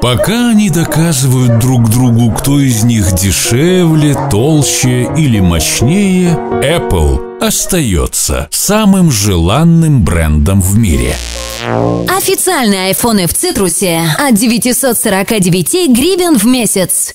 Пока они доказывают друг другу, кто из них дешевле, толще или мощнее, Apple остается самым желанным брендом в мире. Официальные айфоны в цитрусе от 949 гривен в месяц.